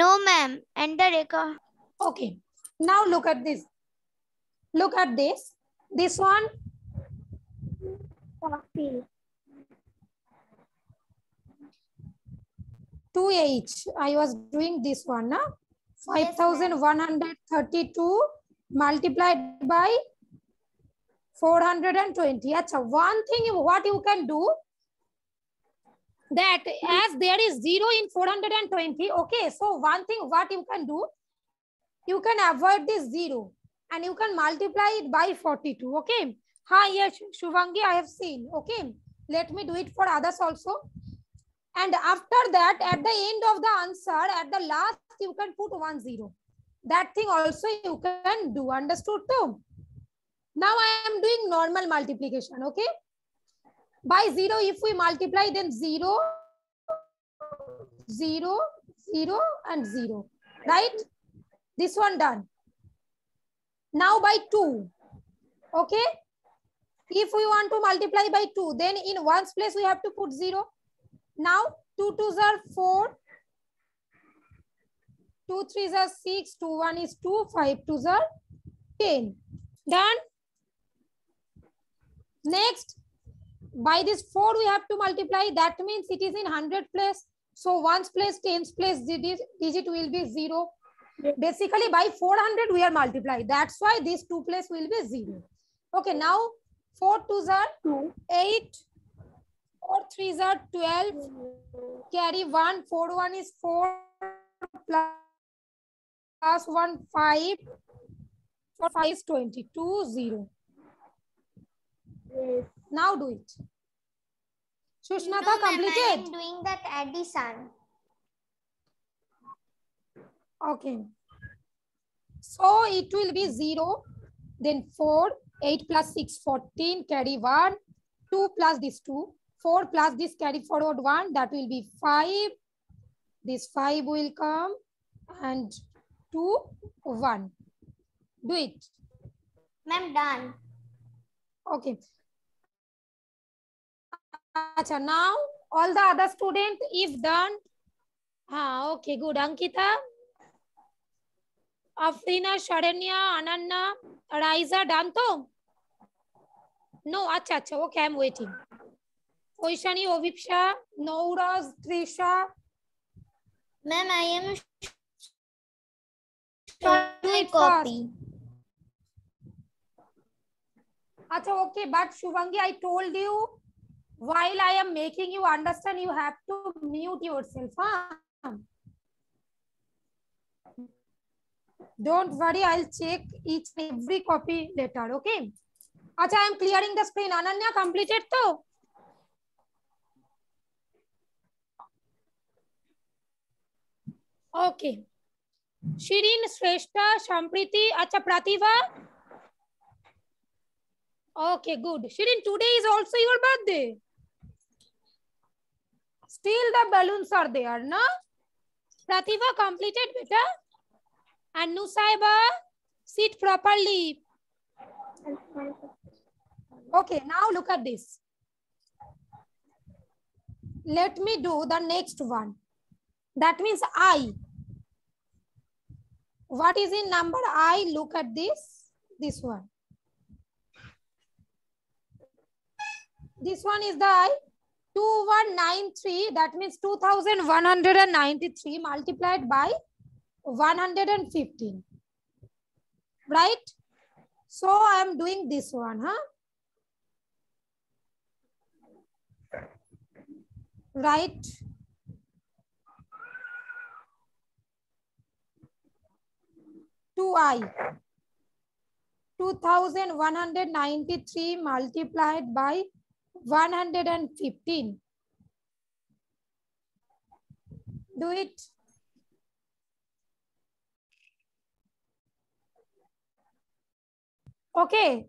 No, ma'am. Enter Rekha. Okay. Now look at this. Look at this. This one. Copy. 2H. I was doing this one. Na? 5132 multiplied by 420. Acha, one thing what you can do that as there is 0 in 420. Okay. So one thing what you can do, you can avoid this 0 and you can multiply it by 42. Okay. Hi, yes, Shuvangi, I have seen. Okay. Let me do it for others also. And after that, at the end of the answer, at the last, you can put one zero. That thing also you can do. Understood too? Now I am doing normal multiplication. Okay. By zero, if we multiply, then zero, zero, zero, and zero. Right? This one done. Now by two. Okay. If we want to multiply by two, then in ones place we have to put zero. Now, 2 twos are 4, 2 threes are 6, 2 1 is 2, 5 twos are 10. Done? Next, by this 4 we have to multiply. That means it is in 100 place. So, ones place, tens place digit, digit will be 0. Basically, by 400 we are multiply. That's why this 2 place will be 0. Okay, now 4 twos are 2. 8, 4 threes are 12, carry 1, 4 1 is 4, plus 1 5, 4 5 is 22, 0. Yes. Now do it. Shushmata No, ma'am, I completed? am doing that addition. Okay. So it will be 0, then 4, 8 plus 6, 14, carry 1, 2 plus this 2, 4 plus this carry forward 1, that will be 5. This 5 will come and 2, 1. Do it. Ma'am, done. Okay. Acha, now all the other student if done. Ah, okay, good. Ankita, Afrina, Sharanya, Ananya, Raiza, done to? No, acha, acha. Okay, I'm waiting. Oishani, Ovipsha, Nouraz, Trisha. Ma'am, I am showing copy. Acha, okay, but Shuvangi, I told you while I am making you understand, you have to mute yourself. Huh? Don't worry, I'll check each and every copy later. Okay. Acha, I am clearing the screen. Ananya completed to? Okay. Shirin, Shrestha, Shampriti, Acha, Pratibha. Okay, good. Shirin, today is also your birthday. Still the balloons are there, no? Pratibha completed, beta. And Nusaiba, sit properly. Okay, now look at this. Let me do the next one. That means I. What is in number I? Look at this. This one. This one is the I. 2193. That means 2193 multiplied by 115. Right? So I am doing this one, huh? Right. Two I. 2193 multiplied by 115. Do it. Okay.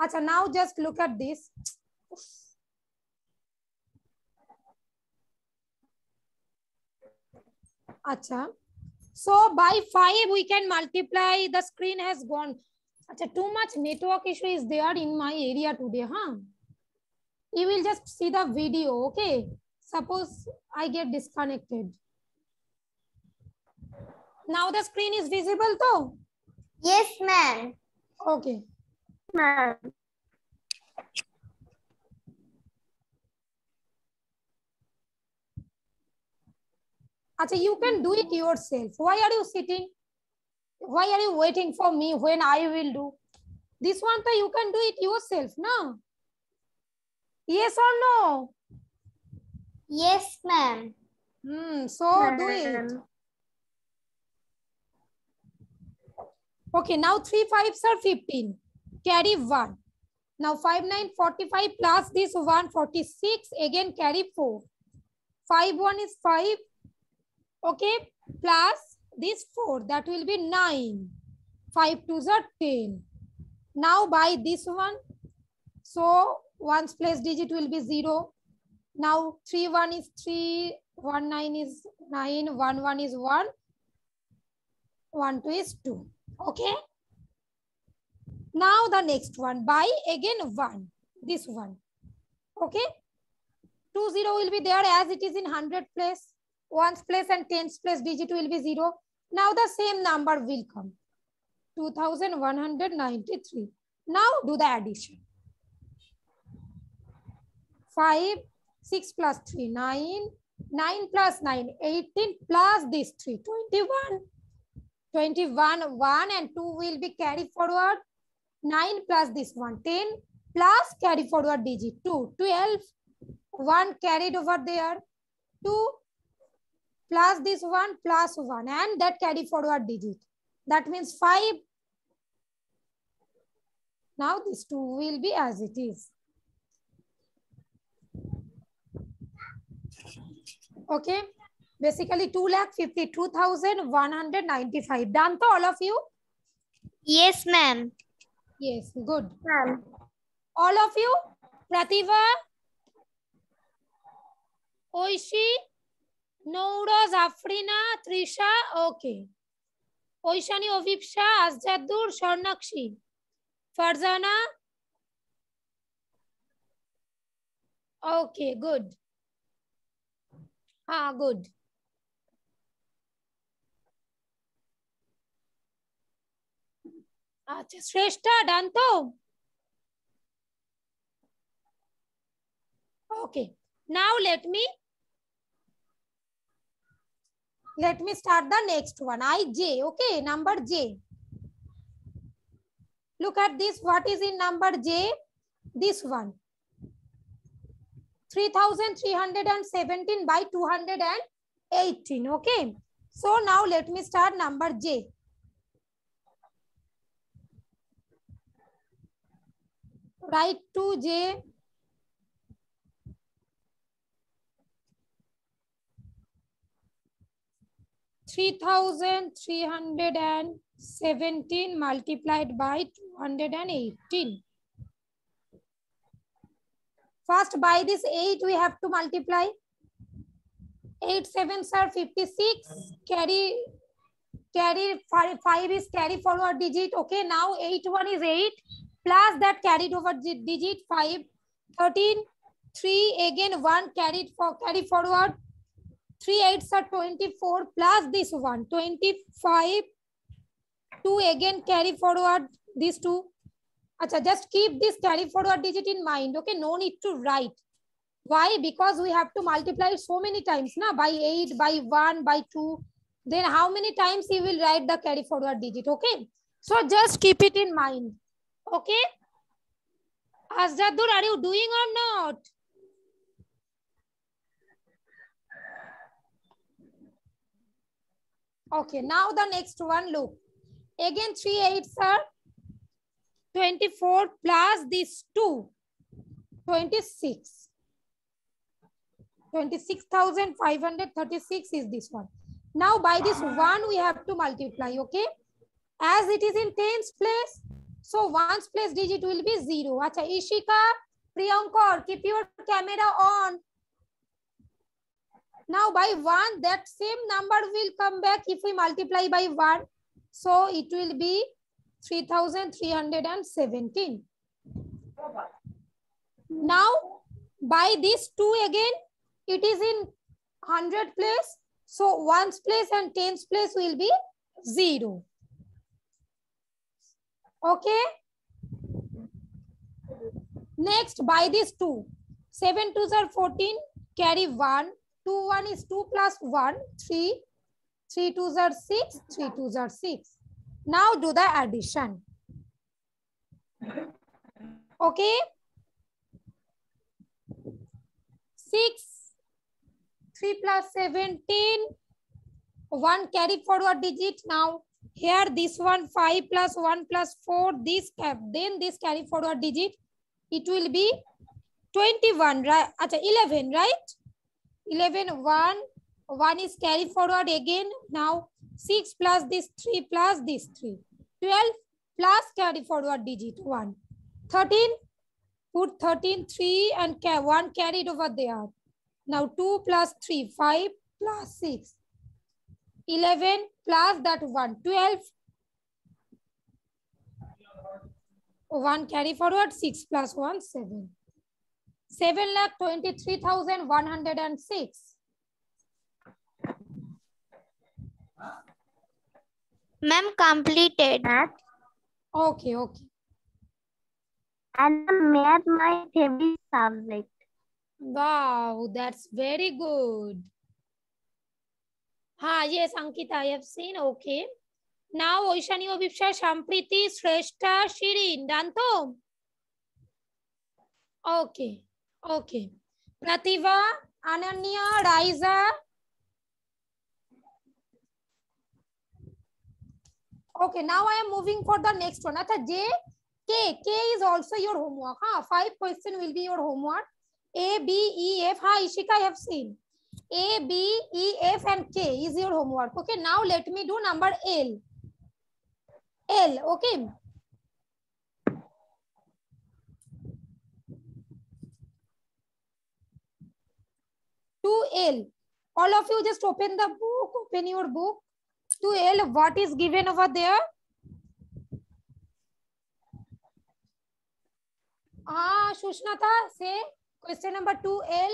Acha, now just look at this. Acha. So by 5 we can multiply. The screen has gone. Acha, too much network issue is there in my area today, huh? You will just see the video, okay? Suppose I get disconnected. Now the screen is visible though? Yes, ma'am. Okay. Ma'am. Acha, you can do it yourself. Why are you sitting? Why are you waiting for me when I will do? This one, you can do it yourself, no? Yes or no? Yes, ma'am. Hmm, so do it. Okay, now 3 fives are 15. Carry 1. Now 5, 9, 45 plus this 1, 46. Again carry 4. 5, 1 is 5. Okay, plus this 4. That will be 9. 5, 2s are 10. Now by this one. So one's place digit will be 0. Now 3, 1 is three, one nine is 9. 1, 1 is 1. 1, 2 is 2. Okay. Now the next one by again 1. This one. Okay. Two zero will be there as it is in 100 place. Ones place and tens place digit will be 0. Now the same number will come. 2193. Now do the addition. 5, 6 plus 3, 9, 9 plus 9, 18 plus this 3, 21. 21, 1 and 2 will be carried forward. 9 plus this one, 10 plus carry forward digit 2, 12. 1 carried over there. 2 plus this one plus 1 and that carry forward digit. That means 5. Now this 2 will be as it is. Okay. Basically 2 lakh 52,195. Done to all of you? Yes, ma'am. Yes, good. Ma'am. All of you? Pratibha? Oishi? Nouraz, Afrina, Trisha? Okay. Oishani, Ovipsha, Azjadur, Sharnakshi. Farzana? Okay, good. Ah, good. আচ্ছা শ্রেষ্ঠা ডান তো okay now let me let me start the next one i j okay number j look at this what is in number j this one 3317 by 218 okay? So now let me start number j. Write 2j three thousand three hundred and seventeen multiplied by two hundred and eighteen. First, by this eight we have to multiply. Eight sevens are fifty-six. Carry carry five, five is carry forward digit. Okay, now eight one is eight plus that carried over digit 5 13 3 again 1 carried for carry forward 3 8s are 24 plus this one 25 2 again carry forward these two Achha, just keep this carry forward digit in mind okay no need to write why because we have to multiply so many times na by 8 by 1 by 2 then how many times you will write the carry forward digit okay so just keep it in mind Okay. Azdadur, are you doing or not? Okay, now the next one, look. Again, 3 8s are 24 plus this 2, 26. 26,536 is this one. Now by this 1, we have to multiply, okay? As it is in tens place, so one's place digit will be 0. Acha, Ishika, Priyankar, keep your camera on. Now by 1, that same number will come back if we multiply by 1. So it will be 3317. Now by this 2 again, it is in 100 place. So ones place and tens place will be 0. Okay. Next, by this 2. 7 2s are 14, carry 1. 2 1 is 2 plus 1, 3. 3 2s are 6, 3 2s are 6. Now do the addition. Okay. 6, 3 plus 17, 1 carry forward digit. Now here this one 5 plus 1 plus 4, this cap, then this carry forward digit. It will be 21, right? Acha, 11, right? 11, 1, 1 is carry forward again. Now 6 plus this 3 plus this 3. 12 plus carry forward digit 1. 13, put 13, 3 and 1 carried over there. Now 2 plus 3, 5 plus 6. 11 plus that 1, 12. 1 carry forward, 6 plus 1, 7. 7 lakh 23,106. Ma'am, completed. Math. Okay, okay. And math my favorite subject. Wow, that's very good. Ha, yes, Ankita, I have seen. Okay. Now, Oishani, Obipsha, Shampriti, Shrestha, Shirin. Done to? Okay. Okay. Prativa, Ananya, Raiza. Okay, now I am moving for the next one. Acha, J, K. K is also your homework. Huh? Five question will be your homework. A, B, E, F. Ha, Ishika, I have seen. A, B, E, F and K is your homework. Okay, now let me do number L. L, okay. To L. All of you just open the book, open your book. To L, what is given over there? Ah, Sushnata, say question number 2L.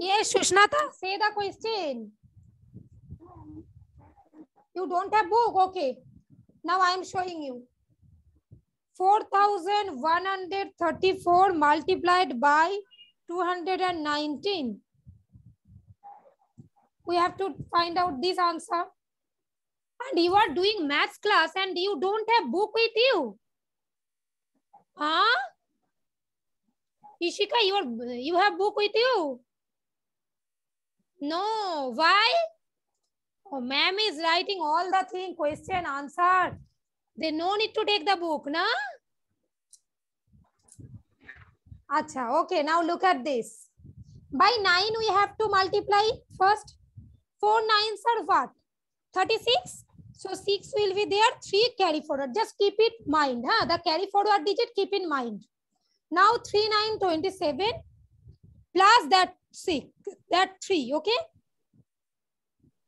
Yes, Sushnata, say the question. You don't have book, okay. Now I am showing you. 4,134 multiplied by 219. We have to find out this answer. And you are doing maths class and you don't have book with you. Huh? Ishika, you, are, you have book with you? No, why? Oh, ma'am is writing all the thing, question, answer. They no need to take the book, na? Acha, okay, now look at this. By 9, we have to multiply first. 4 nines are what? 36. So 6 will be there, 3 carry forward. Just keep it mind. Huh? The carry forward digit, keep in mind. Now 3, 9, 27 plus that 6, that 3, okay?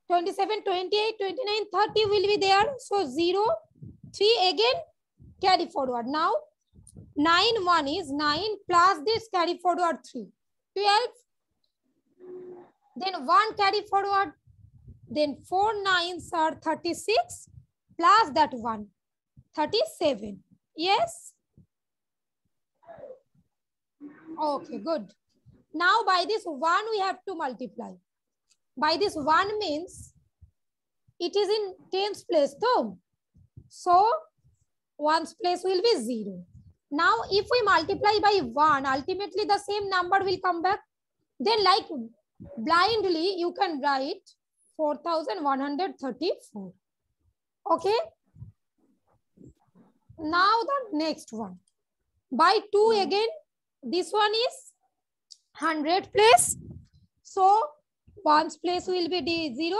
27, 28, 29, 30 will be there. So 0, 3 again, carry forward. Now 9, 1 is 9 plus this carry forward 3. 12. Then 1 carry forward. Then 4 nines are 36 plus that 1. 37. Yes? Okay, good. Now by this 1 we have to multiply. By this 1 means it is in tens place though. So one's place will be 0. Now if we multiply by 1, ultimately the same number will come back. Then like blindly you can write 4134. Okay. Now the next one. By 2 hmm. again, this one is 100 place. So one's place will be D 0,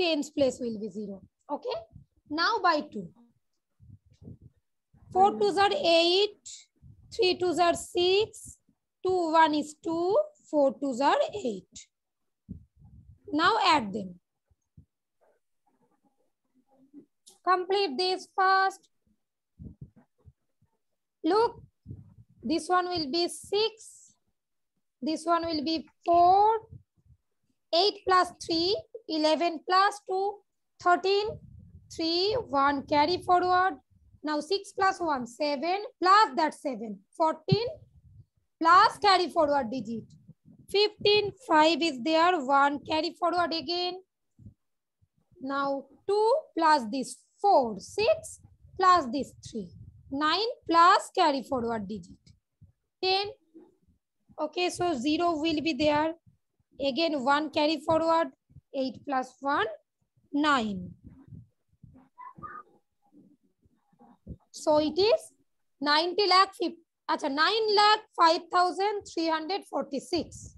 tens place will be 0. Okay. Now by 2. 4 twos are 8, 3 twos are 6, 2 1 is 2, 4 twos are 8. Now add them. Complete this first. Look, this one will be 6, This one will be 4, 8 plus 3, 11 plus 2, 13, 3, 1 carry forward. Now 6 plus 1, 7 plus that 7, 14 plus carry forward digit. 15, 5 is there, 1 carry forward again. Now 2 plus this 4, 6 plus this 3, 9 plus carry forward digit. 10, okay, so 0 will be there. Again 1 carry forward, 8 plus 1, 9. So it is 90 lakh, acha, 9 lakh 5,346.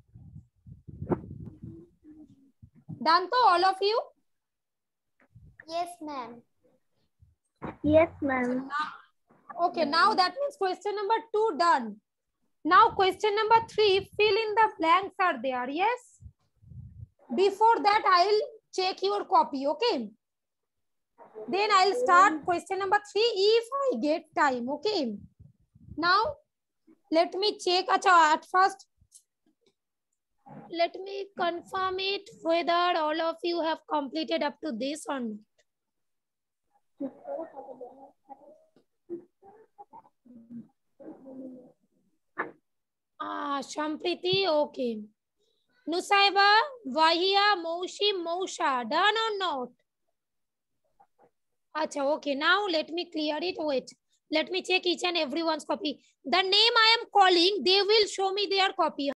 Done to all of you? Yes, ma'am. Yes, ma'am. Okay, now that means question number two done. Now question number three, fill in the blanks are there, yes? Before that, I'll check your copy, okay? Then I'll start question number three if I get time, okay? Now, let me check acha at first. Let me confirm it whether all of you have completed up to this or not. Ah, Shampriti, okay. Nusaiba, Vahia, Moshi, Mosha, done or not? अच्छा okay now let me clear it wait let me check each and everyone's copy the name I am calling they will show me their copy